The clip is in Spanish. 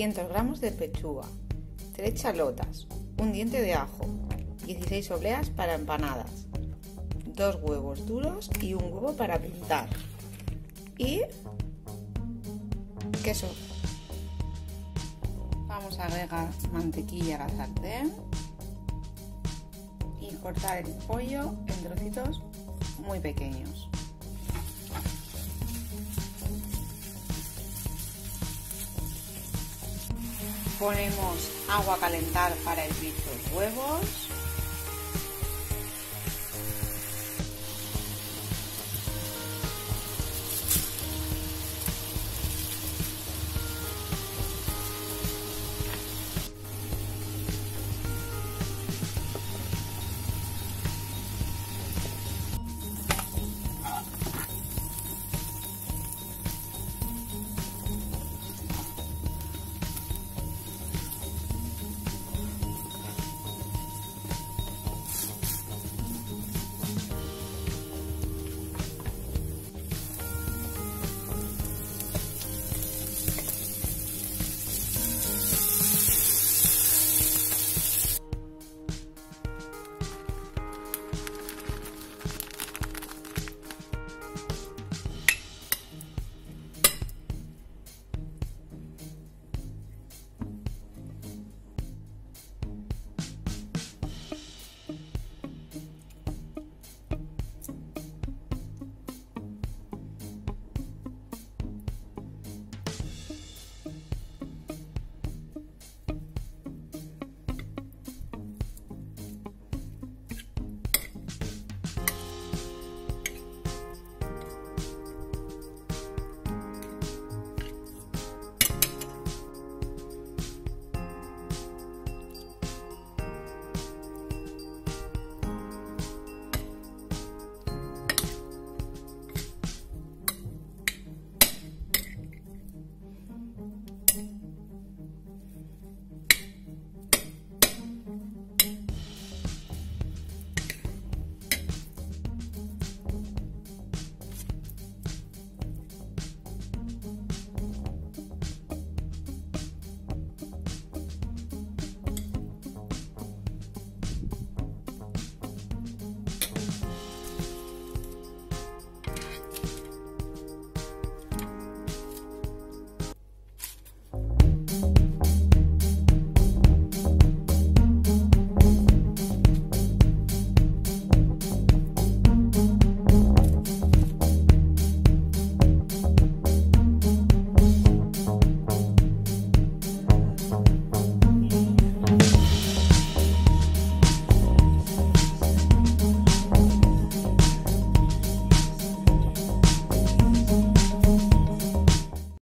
200 gramos de pechuga, 3 chalotas, un diente de ajo, 16 obleas para empanadas, 2 huevos duros y un huevo para pintar. Y queso. Vamos a agregar mantequilla a la sartén y cortar el pollo en trocitos muy pequeños. Ponemos agua a calentar para hervir los huevos.